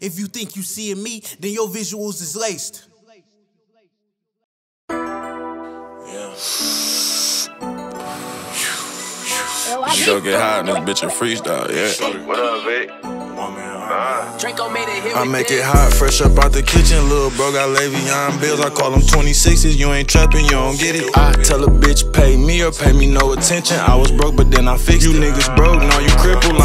If you think you seeing me, then your visuals is laced. Yeah. She go get high in this bitch and freestyle, yeah. What up, Vic? Draco made it here. I make it hot, fresh up out the kitchen. Little bro got Le'Veon bills. I call them 26s. You ain't trapping, you don't get it. I tell a bitch, pay me or pay me no attention. I was broke, but then I fixed you it. You niggas broke, now you crippled.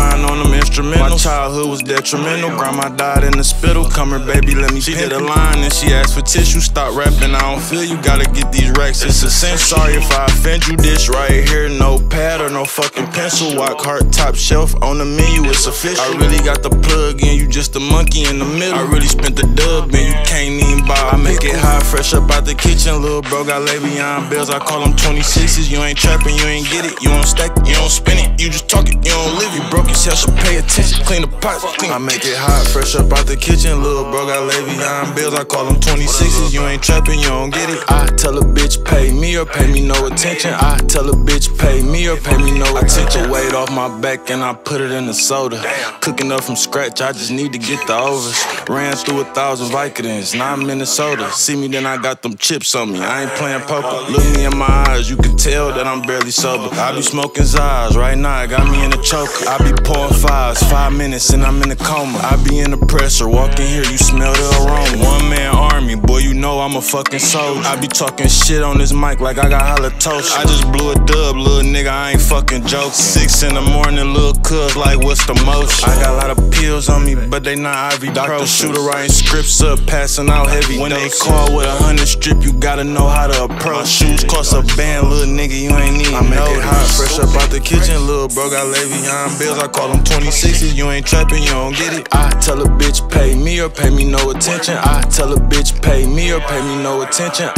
Childhood was detrimental. Grandma died in the spittle. Come here, baby, let me She did a line and she asked for tissue. Stop rapping, I don't feel you. Gotta get these racks. It's a sin. Sorry if I offend you. This right here, no pad or no fucking pencil. Walk hard, top shelf on the menu. It's official. I really got the plug in. You just a monkey in the middle. I really spent the dub and you can't even buy. I make it hot, fresh up out the kitchen. Little bro got Le'Veon bills. I call them 26s. You ain't trapping, you ain't get it. You don't stack it, you don't spin it. You just talk it, you don't live it. Pay attention. Clean the pot, clean. I make it hot, fresh up out the kitchen. Little bro got Le'Veon bills. I call them 26s. You ain't trapping, you don't get it. I tell a bitch, pay me or pay me no attention. I tell a bitch, pay me or pay me no attention. I take the weight off my back and I put it in the soda. Cooking up from scratch, I just need to get the overs. Ran through a thousand Vicodins, now I'm Minnesota. See me, then I got them chips on me. I ain't playing poker. Look me in my eyes, you can tell that I'm barely sober. I be smoking Zaz, right now got me in a choker. I be pouring fives, five minutes and I'm in a coma. I be in the presser, walk in here, you smell the aroma. One man army, boy, you know I'm a fucking soldier. I be talking shit on this mic like I got halitosis. I just blew a dub, little nigga, I ain't fucking joking. Six in the morning, little cuz, like what's the motion? I got a lot of pills on me, but they not IV Doctor shooter writing scripts up, passing out heavy. When they call with a hundred strip, you gotta know how to approach. Shoes cost a band, little nigga, you ain't even I make it hot, fresh up out the kitchen, little bro got Le'Veon bills. I call them 26s, you ain't trapping, you don't get it. I tell a bitch pay me or pay me no attention. I tell a bitch pay me or pay me no attention.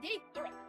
でいっ